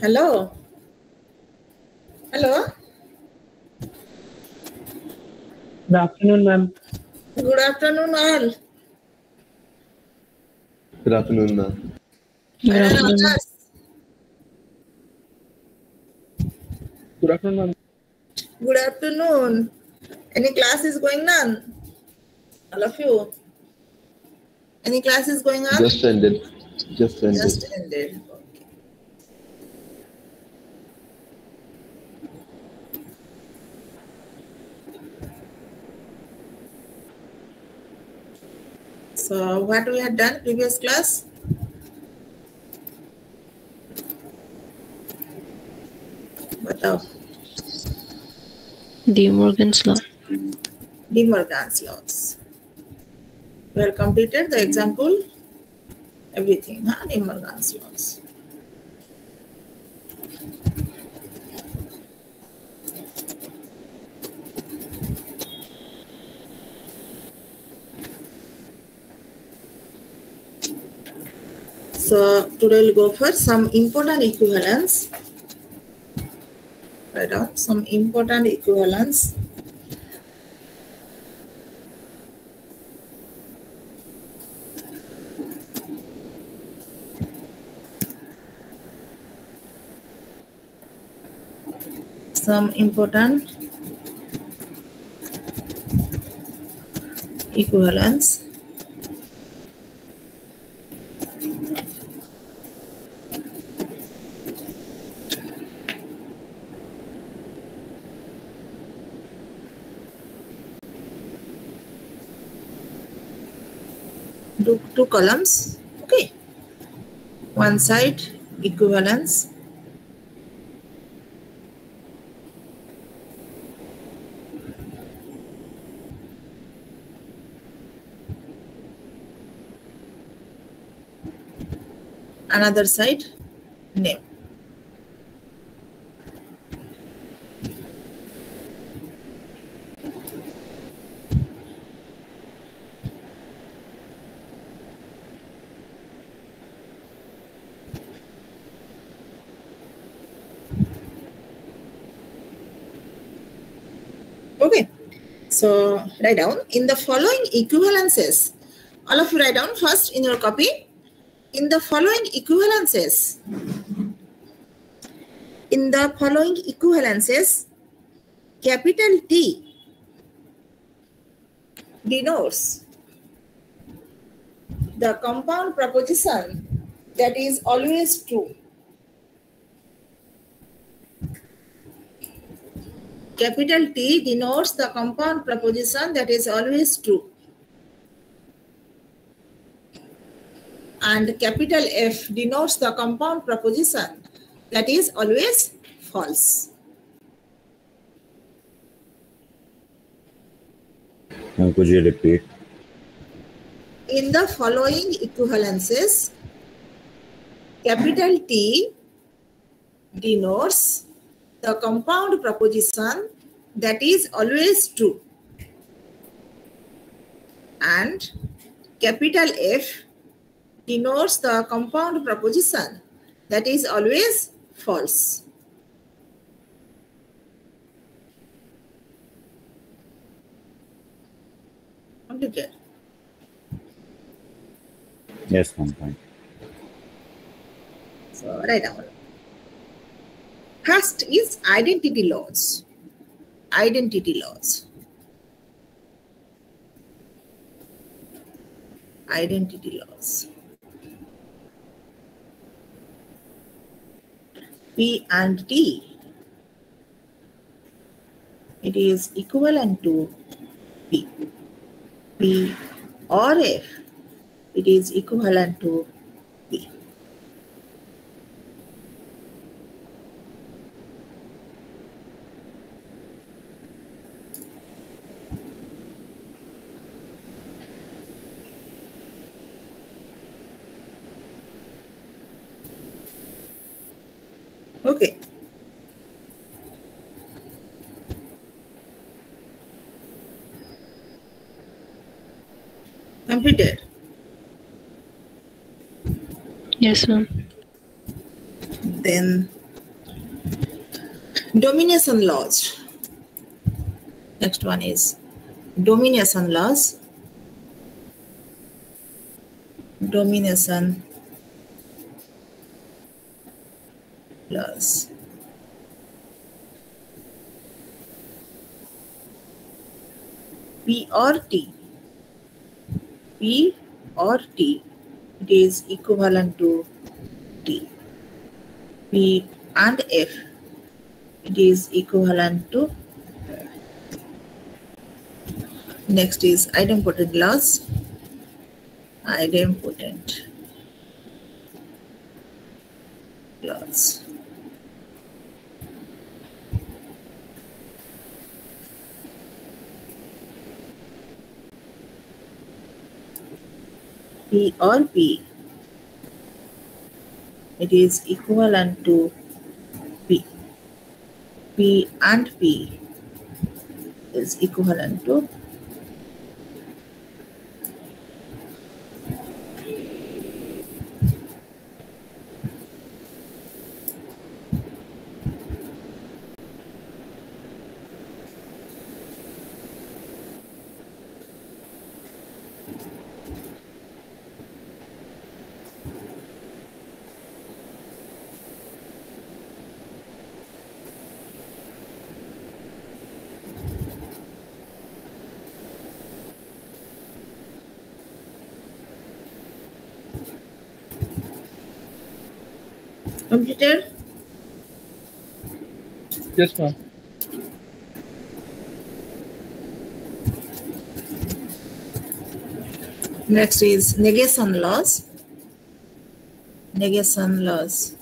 Hello? Hello? Good afternoon, ma'am. Good afternoon, all. Good afternoon, ma'am. Good afternoon. others? Good afternoon, ma'am. Good afternoon. Any class is going on? All of you? Any class is going on? Just ended. Just ended. Just ended. So what we had done previous class? Batao. De Morgan's law. De Morgan's laws. We have completed the example, everything, huh? De Morgan's laws. So today we'll go for some important equivalence. Write down some important equivalence. some important equivalence. Two, two columns, okay. One side equivalence another side name. Okay, so write down in the following equivalences. All of you write down first in your copy in the following equivalences in the following equivalences capital T denotes the compound proposition that is always true capital T denotes the compound proposition that is always true and capital F denotes the compound proposition that is always false. Could you repeat? In the following equivalences, capital T denotes the compound proposition that is always true and capital F denotes the compound proposition that is always false. Yes, ma'am. Fine. So write down. First is identity laws. Identity laws. Identity laws. P and T. It is equivalent to P. P or F. It is equivalent to P. Okay. Completed. Yes, ma'am. Then Domination laws. Next one is domination laws. Domination laws. P or T. P or T. It is equivalent to T. P and F. It is equivalent to Next is idempotent laws. Idempotent laws. P or P. It is equivalent to P. P and P is equivalent to completed. Yes, ma'am. Next is negation laws. Negation laws.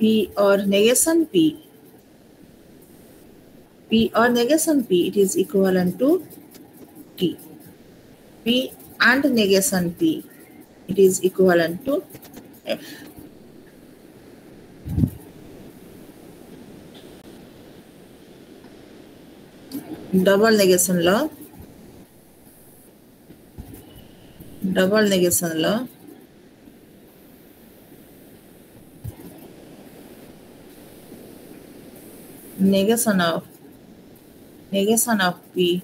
P or negation P. P or negation P, it is equivalent to T. P and negation P, it is equivalent to F. double negation law double negation law negation of negation of p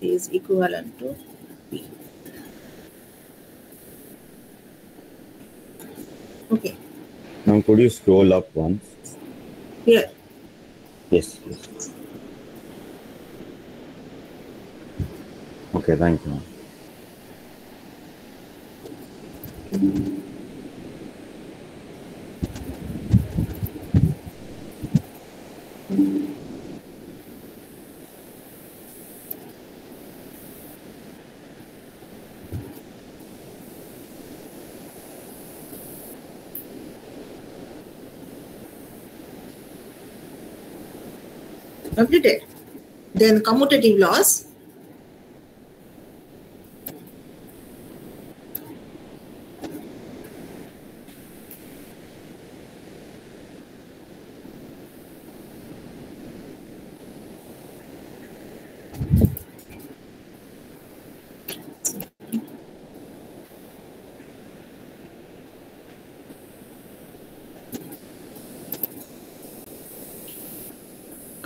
is equivalent to p okay Now, could you scroll up once? here Yes, yes. Okay, thank you. Completed then commutative laws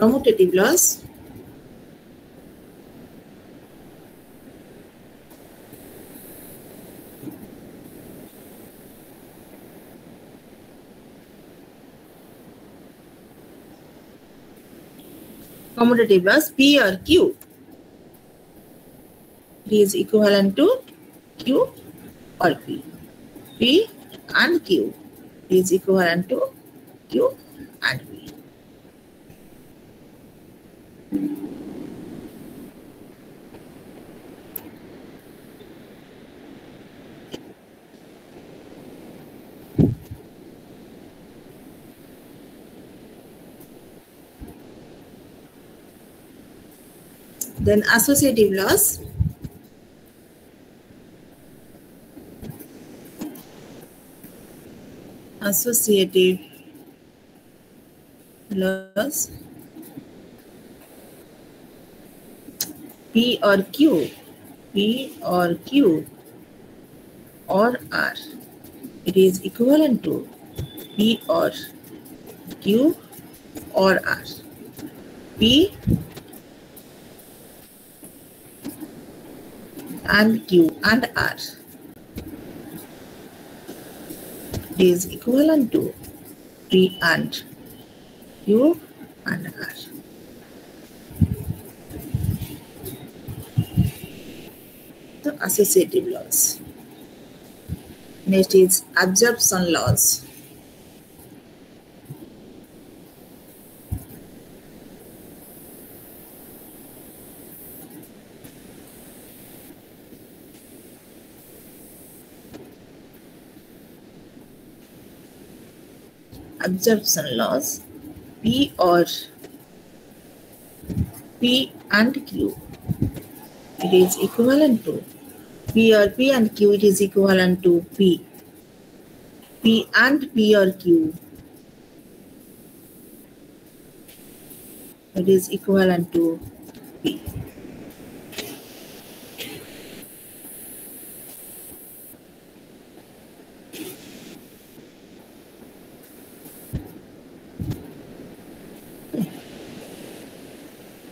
commutative laws commutative laws P or Q it is equivalent to Q or P P and Q is equivalent to Then associative laws. Associative laws. P or Q P or Q or R. It is equivalent to P or Q or R. P and Q and R is equivalent to P and Q and R. The associative laws. Next is absorption laws. Absorption laws P or P and Q it is equivalent to P or P and Q it is equivalent to P. P and P or Q it is equivalent to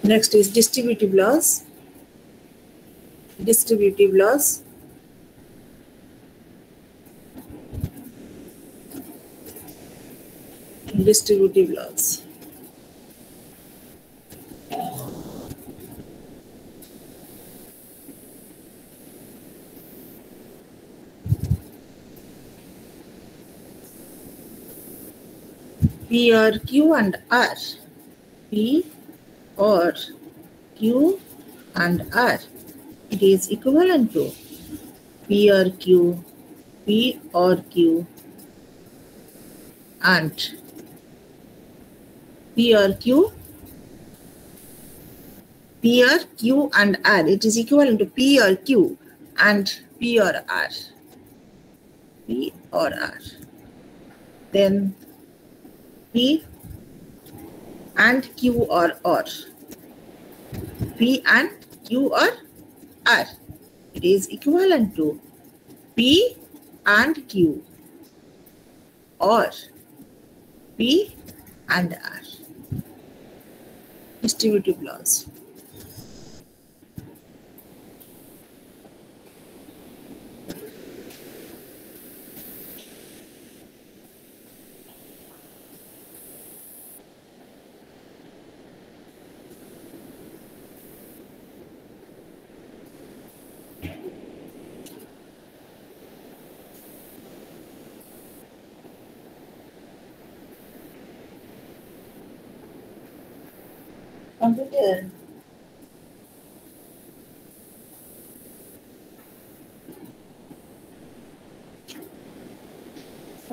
Next is distributive laws. Distributive laws. Distributive laws. P or Q and R. P or Q and R. It is equivalent to P or Q, P or Q and P or Q, P or Q and R. It is equivalent to P or Q and P or R. P or R. Then P and Q or R. P and Q or R. It is equivalent to P and Q or P and R. Distributive laws.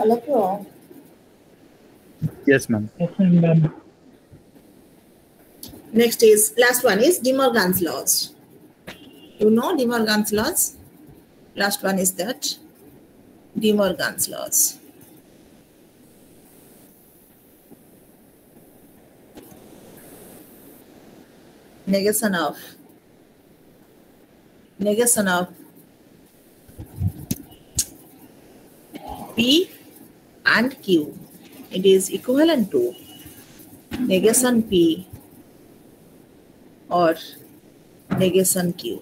Pro. Yes, ma'am. Yes, ma'am. Next is last one is De Morgan's laws. You know De Morgan's laws? Last one is that De Morgan's laws. Negation of negation of P and Q. It is equivalent to negation P or negation Q.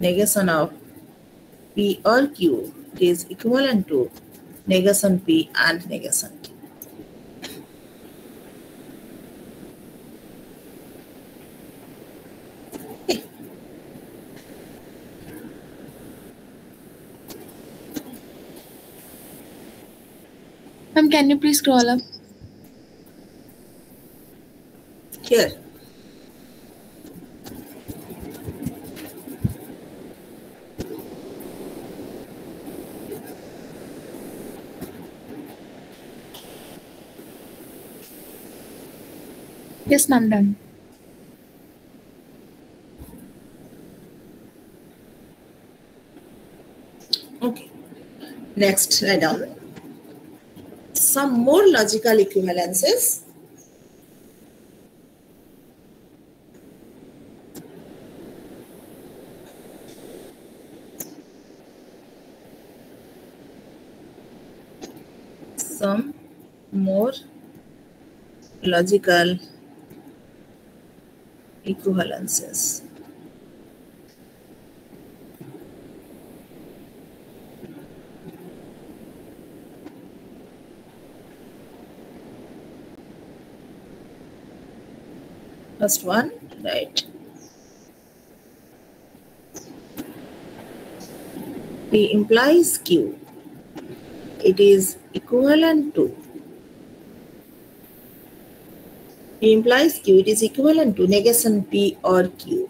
Negation of P or Q is equivalent to negation P and negation Q. Ma'am, can you please scroll up? Here. Yes, ma'am, done. Okay. Next, write down some more logical equivalences. Some more logical equivalences. First one, right. P implies Q. It is equivalent to P implies Q. It is equivalent to negation P or Q.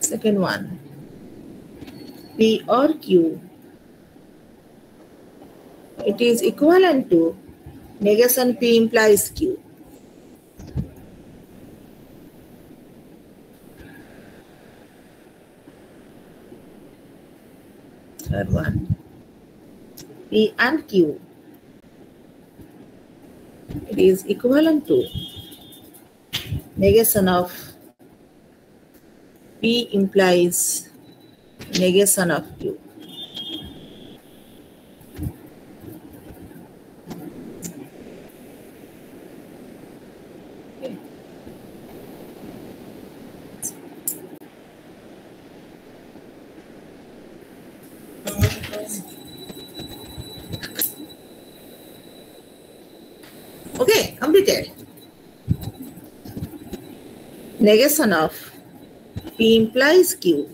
Second one, P or Q. It is equivalent to negation P implies Q. Third one, P and Q. It is equivalent to negation of P implies negation of Q. Okay, completed. Negation of P implies Q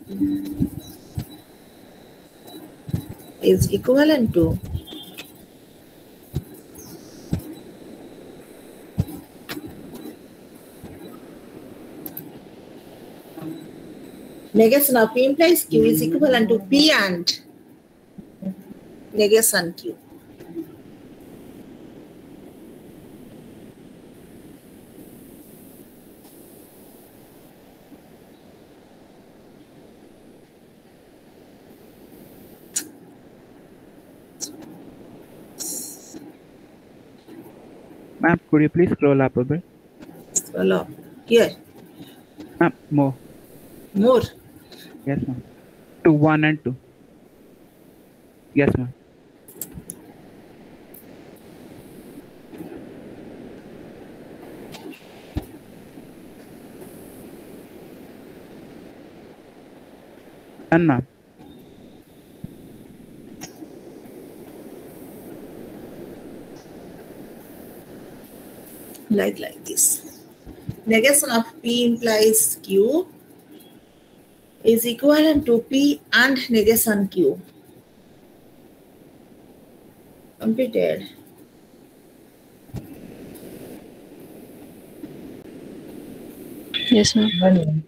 is equivalent to negation of P implies Q is equivalent to P and negation Q. Ma'am, could you please scroll up a bit? Scroll up. Here, Ma'am, more. more. Yes, ma'am. To one and two. Yes, ma'am. Done, ma'am. Like like this. Negation of P implies Q is equivalent to P and negation Q. Completed. Yes, ma'am.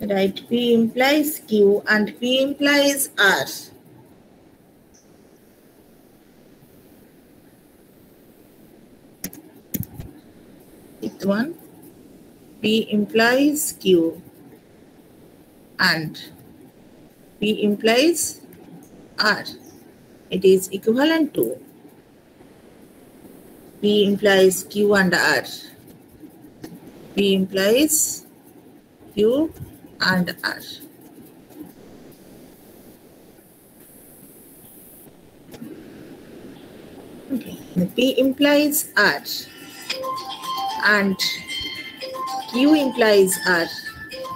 Right, P implies Q and P implies R. Fifth one, P implies Q and P implies R. It is equivalent to P implies Q and R. P implies Q and R. Okay, the P implies R and Q implies R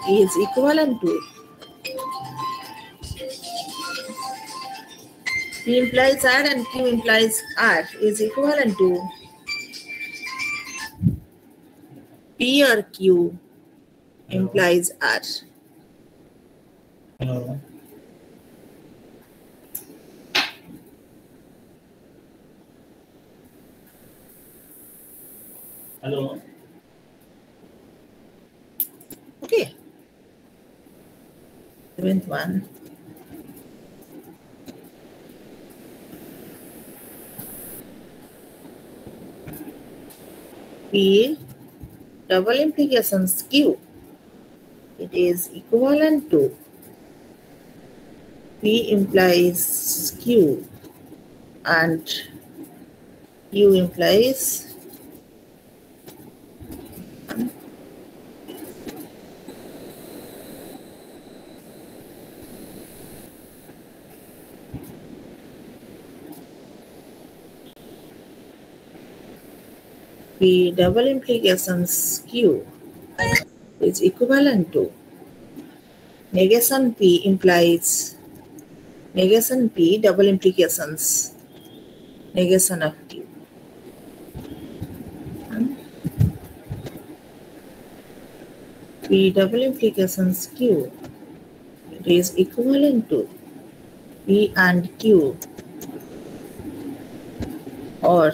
is equivalent to P implies R and Q implies R is equivalent to P or Q implies R. Hello. Okay. Seventh one. P double implications Q. It is equivalent to P implies Q and Q implies P double implications Q is equivalent to negation P implies negation P double implications. Negation of Q. P double implications Q it is equivalent to P and Q. Or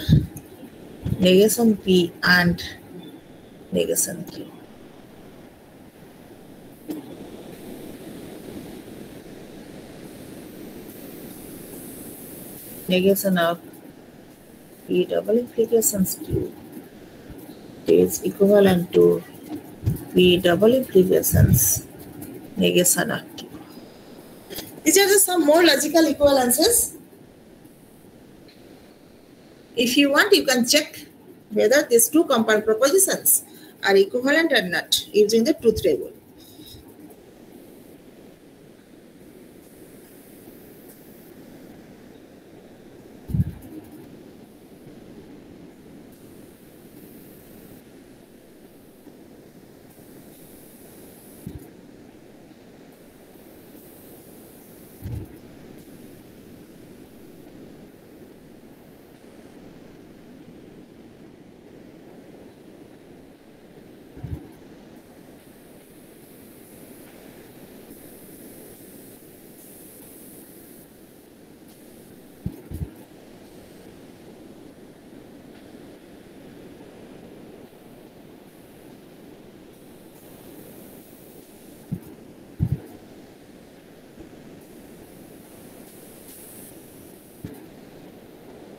negation P and negation Q. Negation of P double implications Q is equivalent to P double implications negation of Q. These are just some more logical equivalences. If you want, you can check whether these two compound propositions are equivalent or not using the truth table.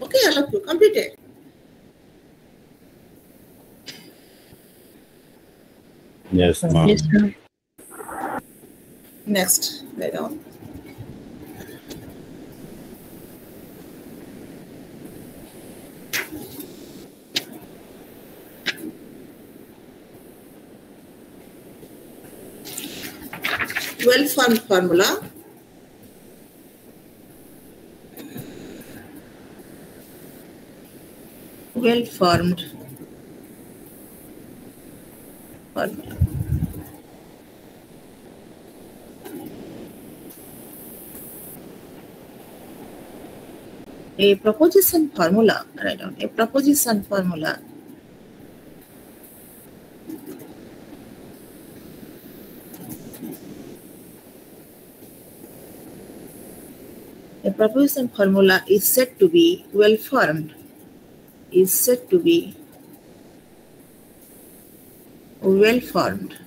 Okay, all of you completed. Yes, ma'am. Yes, ma'am. Next, write down. Well-formed formula. Well-formed formula. a proposition formula, write down a proposition formula. A proposition formula is said to be well formed, is said to be well formed.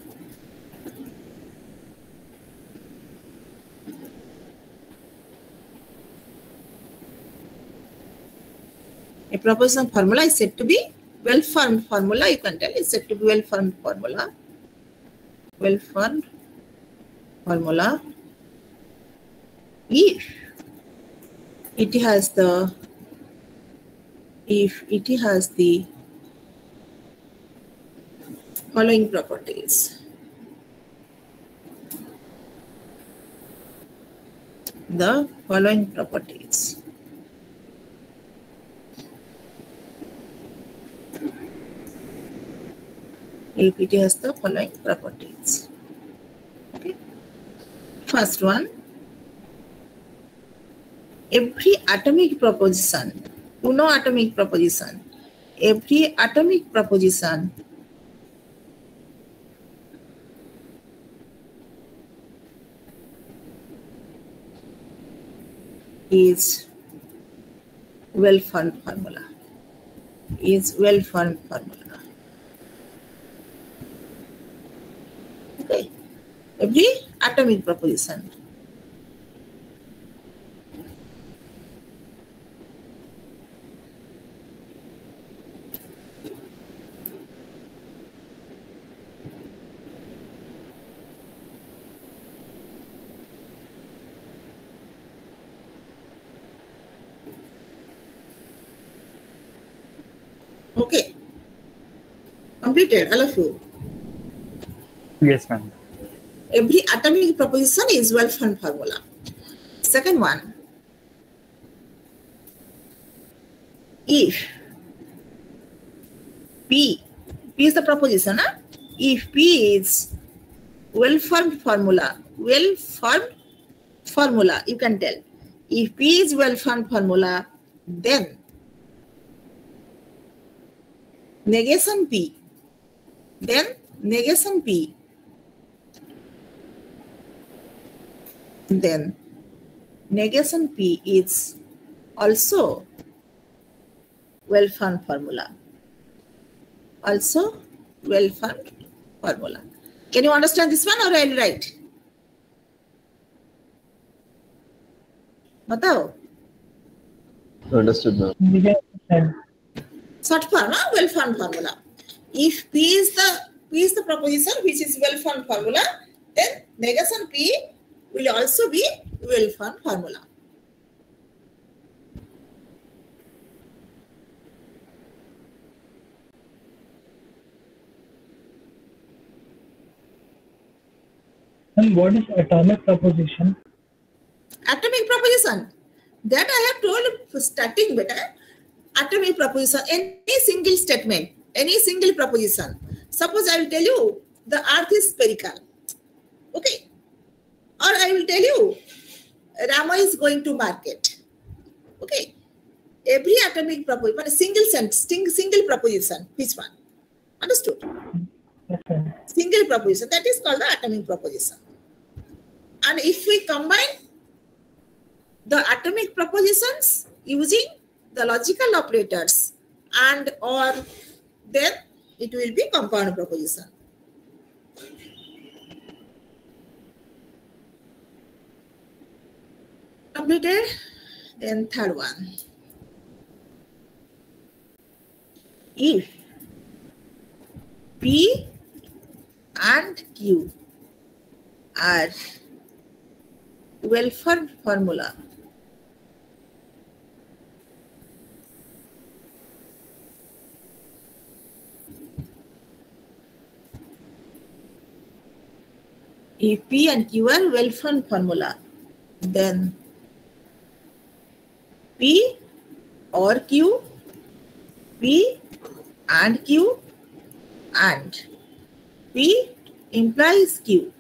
A proposition formula is said to be well-formed formula. You can tell it's said to be well-formed formula. Well-formed formula. If it has the if it has the following properties. The following properties. if it has the following properties. Okay. First one, every atomic proposition, uno atomic proposition, every atomic proposition is well-formed formula, is well-formed formula. Okay. Every atomic proposition. Okay. Completed, all of you. Yes, ma'am. every atomic proposition is well-formed formula. Second one, if P, P is the proposition, huh? if P is well-formed formula, well-formed formula, you can tell. If P is well-formed formula, then negation P, then negation P, then negation P is also well-formed formula. Also well-formed formula. Can you understand this one or I'll write? बताओ Understood, ma'am. short form huh? well formed formula if p is the p is the proposition which is well formed formula then negation p will also be well formed formula. And what is atomic proposition? atomic proposition. That i have told starting better atomic proposition any single statement any single proposition. Suppose i will tell you the earth is spherical. Okay. Or i will tell you rama is going to market. Okay. Every atomic proposition single sentence single proposition which one? Understood? Sir. single proposition that is called the atomic proposition. And if we combine the atomic propositions using the logical operators and or then it will be compound proposition. Completed. Then third one. If p and q are well-formed formula if P and Q are well-formed formula, then P or Q, P and Q and P implies Q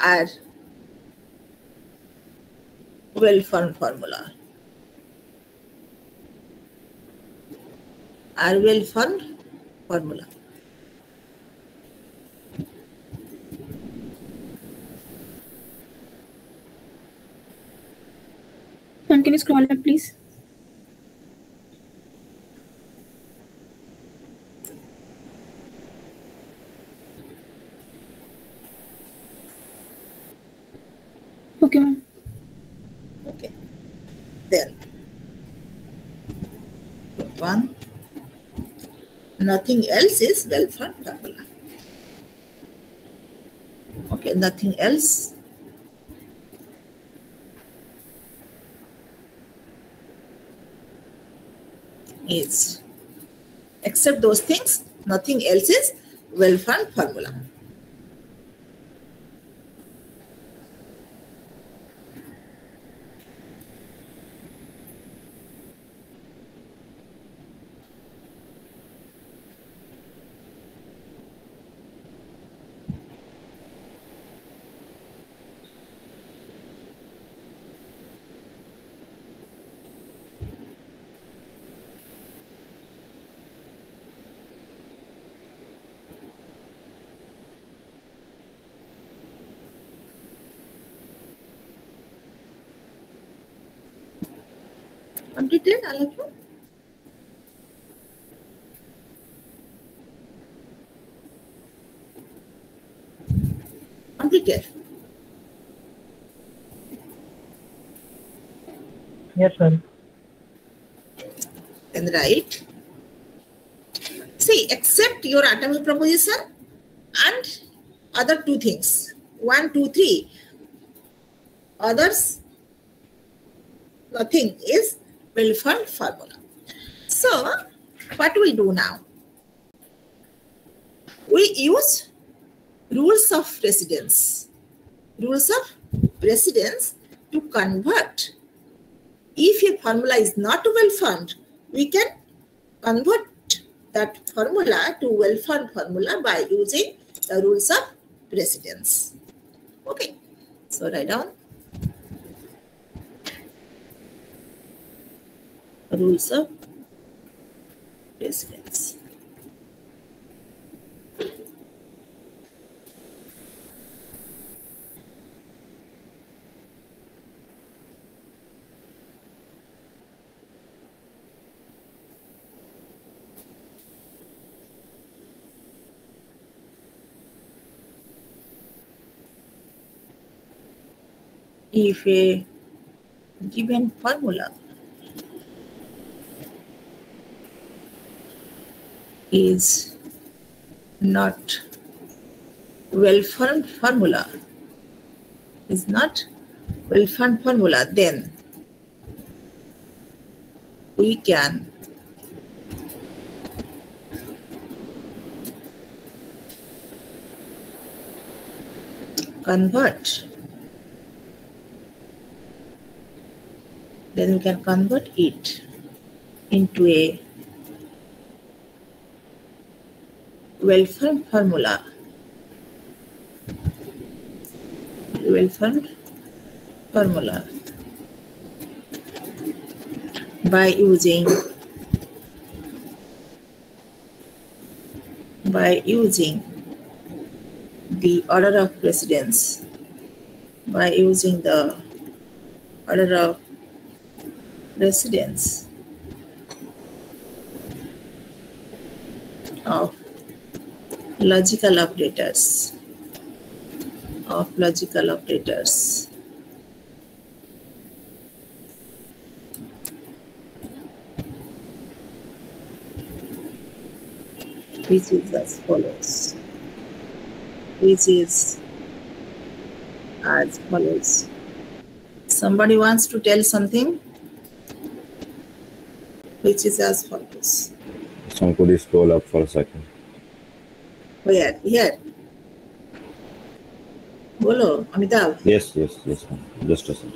are well-formed formula. Are well-formed formula. Ma'am, can you scroll up, please? Okay, ma'am. Okay. Then one. Nothing else is well-formed formula. Okay, nothing else. Is except those things, nothing else is well-formed formula. Of you? Completed. Yes, sir. Then write. See, accept your atomic proposition and other two things. One, two, three. Others, nothing is well-formed formula. So, what we do now? We use rules of precedence. Rules of precedence to convert. If a formula is not well formed, we can convert that formula to well-formed formula by using the rules of precedence. Okay, so write down rules of if a given formula is not well formed formula is not well formed formula then we can convert. Then we can convert it into a well-formed formula. Well-formed formula. By using. By using the order of precedence by using the order of precedence of logical operators of logical operators which is as follows which is as follows somebody wants to tell something which is as follows. Somebody scroll up for a second? Here. Bolo, Amitabh. Yes, yes, yes, ma'am. Just a second.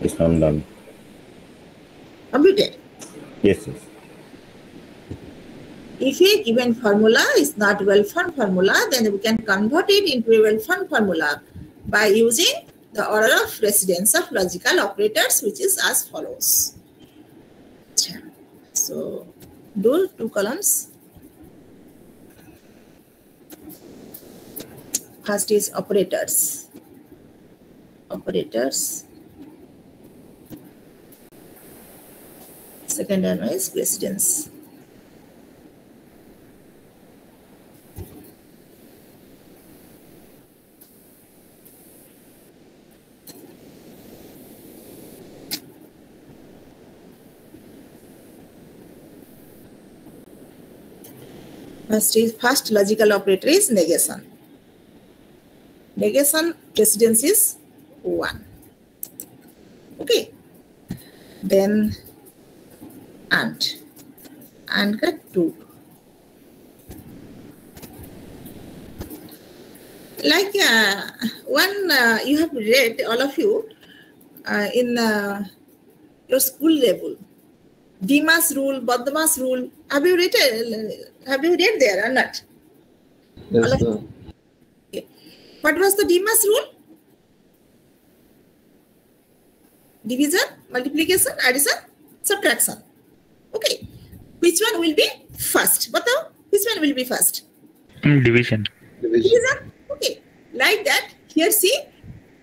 Yes, ma'am, done. Computed. Yes, yes. If a given formula is not well-formed formula, then we can convert it into a well-formed formula by using the order of precedence of logical operators, which is as follows. So, do two columns. First is operators. Operators. Second one is precedence. First first logical operator is negation. Negation precedence is one. Okay. Then and and get two. Like uh, one uh, you have read all of you uh, in uh, your school level. Dimas rule, BODMAS rule. Have you read it? Have you read there or not? Yes, Hello? ma'am. What was the Dimas rule? Division, multiplication, addition, subtraction. Okay. Which one will be first? Batao, which one will be first? Mm, Division. Division. Division. Okay. Like that, here see,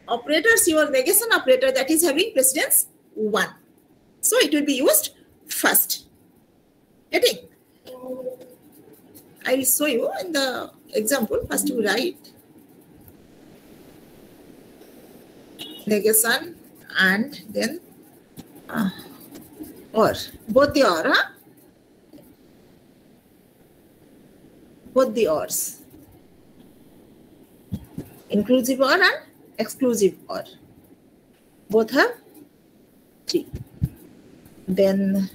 operators, your negation operator that is having precedence 1. So it will be used first. Getting? I will show you in the example. First you write. Negation and then uh, or. Both the or huh? both the ors. Inclusive or and exclusive or. Both have three. Then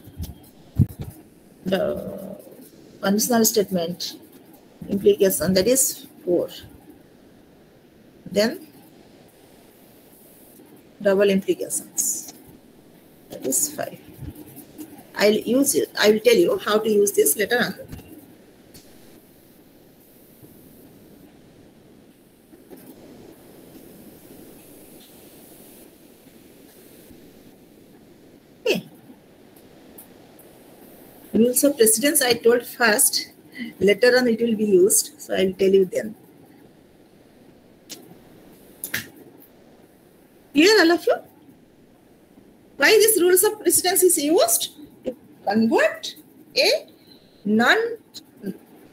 the conditional statement implication that is four then double implications that is five I'll use it. I will tell you how to use this later on. Rules of precedence I told first. Later on it will be used. So I'll tell you then. Clear all of you? Why this rules of precedence is used? To convert a non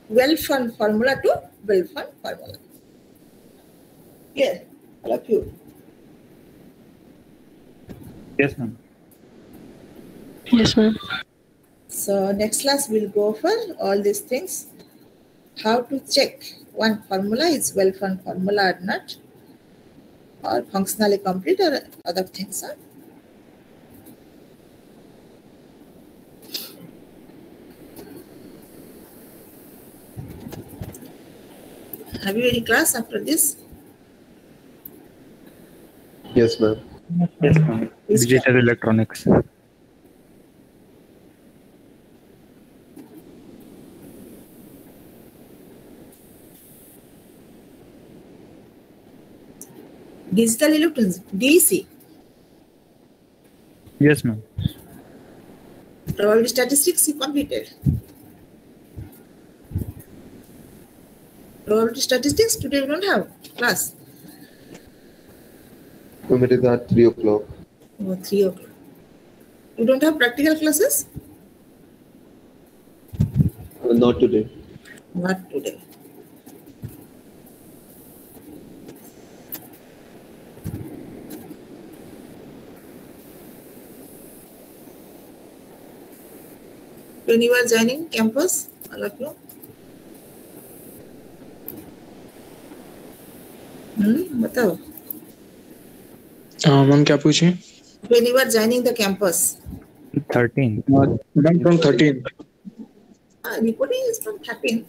well-formed formula to well-formed formula. Clear? All of you. Yes, ma'am. Yes, ma'am. So next class we'll go for all these things. How to check one formula is well-formed formula or not, or functionally complete or other things. Huh? Have you any class after this? Yes, ma'am. Yes, ma'am. Which Digital electronics. Digital electronics, DC. Yes, ma'am. Probability statistics you completed. Probability statistics today we don't have class. Ma'am, it is at 3 o'clock. Oh, three o'clock. You don't have practical classes? Uh, Not today. Not today. When you are joining campus, all of you? Hmm, बताओ. हाँ ma'am क्या पूछिए When you are joining the campus, 13. Ma'am from thirteen uh, reporting is from 13.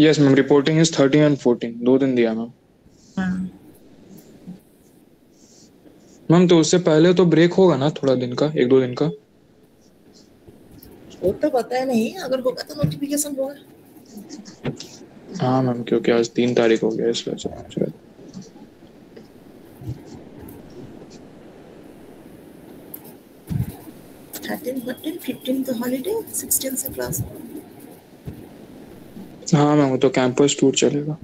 Yes ma'am reporting is thirteen and fourteen दो दिन दिया ma'am हाँ. Ma'am तो उससे पहले तो ब्रेक होगा ना थोड़ा दिन का एक दो दिन का वो तो पता है नहीं अगर होगा तो नोटिफिकेशन होगा। हाँ मैम क्योंकि आज तीन तारीख हो गया इस वजह से शायद। थर्टीन फोर्टीन फिफ्टीन तो हॉलीडे सिक्सटीन से क्लास हाँ मैम वो तो कैंपस टूर चलेगा।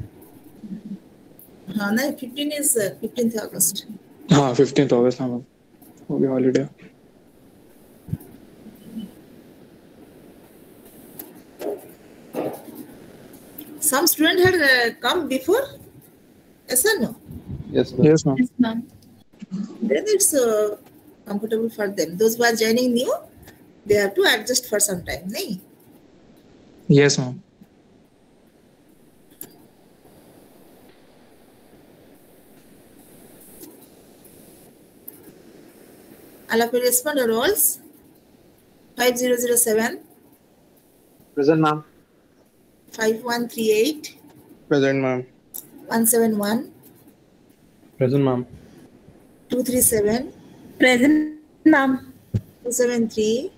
हाँ नहीं फिफ्टीन इज़ फिफ्टीन अगस्त। हाँ फिफ्टीन अगस्त हाँ मैम वो भी holiday some student had uh, come before? Yes or no? Yes, ma'am. Yes, ma'am. Then it's uh, comfortable for them. Those who are joining new, they have to adjust for some time, nahi? Yes, ma'am. All of respond rolls. 5007. Present, ma'am. 5138 Present, ma'am. 171 Present, ma'am. 237 Present, ma'am. 273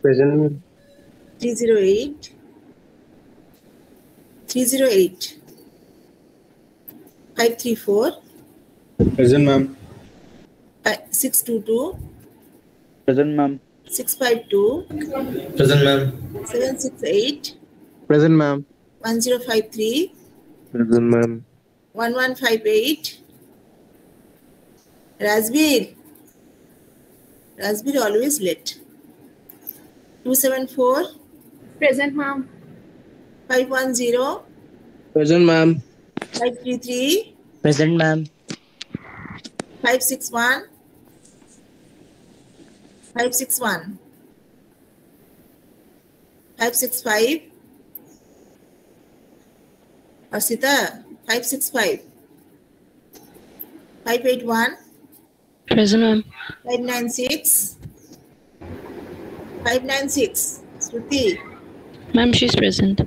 Present, 308 308 534 present, ma'am. 622 Present, ma'am. 652 Present, ma'am. 768 Present, ma'am. 1053 Present, ma'am. 1158 Razbir Razbir always late 274 Present, ma'am. 510 Present, ma'am. 533 Present, ma'am. 561 561 565 Asita 565 581 Present, ma'am. 596 596 Shruti Ma'am, she's present.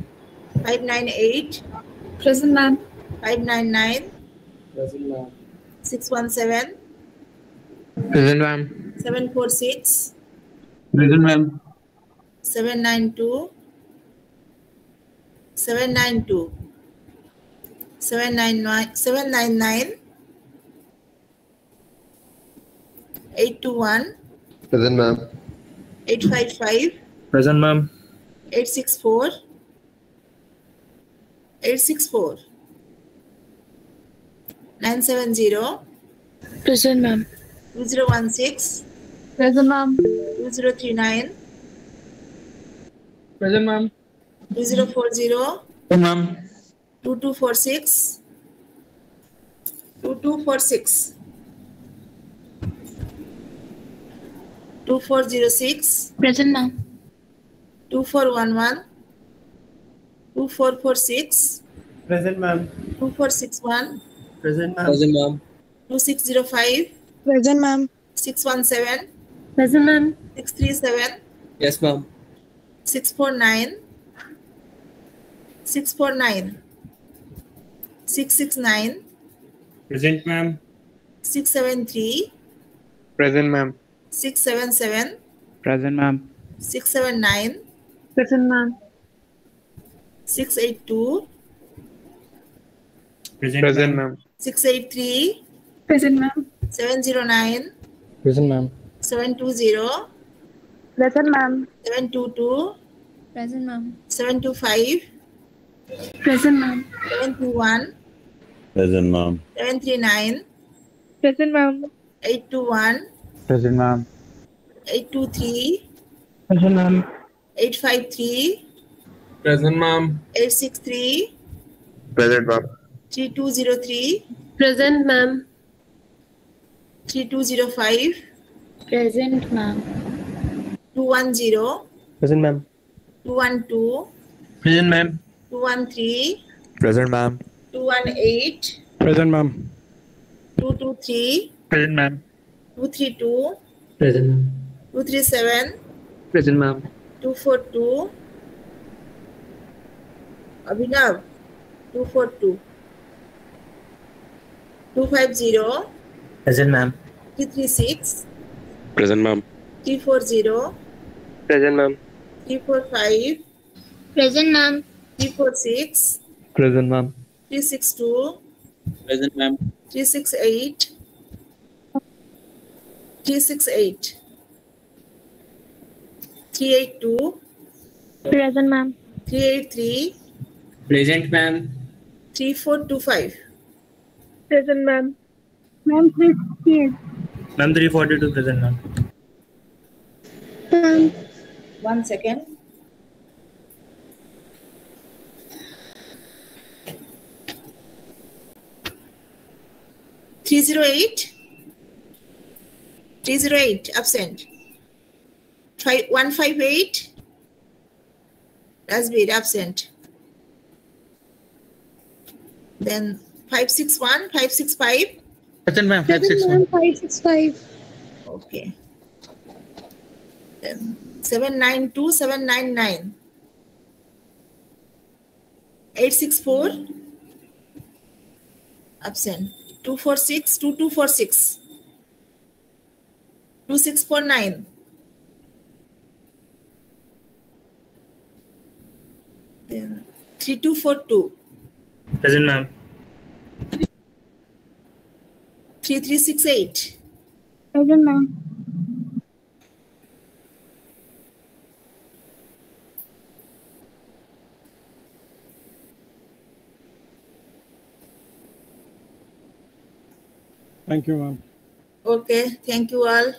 598 Present, ma'am. 599 Present, ma'am. 617 Present, ma'am. 746 Present, ma'am. 792 792 799 799 821 Present, ma'am. 855 Present, ma'am. 864 864 970 Present, ma'am. 2016 Present, ma'am. 2039 Present, ma'am. 2040 Present, ma'am 2246 2246 2406 Present, ma'am. 2411 2446 Present, ma'am. 2461 Present, ma'am. Present, ma'am. 2605 Present, ma'am. 617 Present, ma'am. 637 Yes, ma'am. 649 649 669 Present, ma'am. 673 Present, ma'am. 677 Present, ma'am. 679 Present, ma'am. 682 Present, ma'am. 683 Present, ma'am. 709 Present, ma'am. 720 Present, ma'am. 722 Present, ma'am. 725 Present, ma'am. 721 Present, ma'am. 739 Present, ma'am. 821 Present, ma'am. 823 Present, ma'am. 853 Present, ma'am. 863 Present, ma'am. 3203 Present, ma'am. 3205 Present, ma'am. 210 Present, ma'am. 212 Present, ma'am. 213 Present, ma'am. 218 Present, ma'am. 223 Present, ma'am. 232 Present, ma'am. 237 Present, ma'am. 242 Abhinav 242 250 Present, ma'am. 336 Present, ma'am. 340 Present, ma'am. 345 Present, ma'am. 346 Present, ma'am. 362 Present, ma'am. 368 368 382 Present, ma'am. 383 Present, ma'am. 3425 Present, ma'am. Ma'am, please, please. Ma'am, 342 present, ma'am. Ma'am. one second Three zero eight. Three zero eight absent. Try one five eight. That's been absent. Then five six one, five six five. Present, ma'am. Present, ma'am. 565. Okay. Then seven nine two seven nine nine. Eight six four. Absent. Two four six two two four six. Two six four nine. Then three two four two. Present, ma'am. Three three six eight. Present, ma'am. Thank you, ma'am. Okay. Thank you all.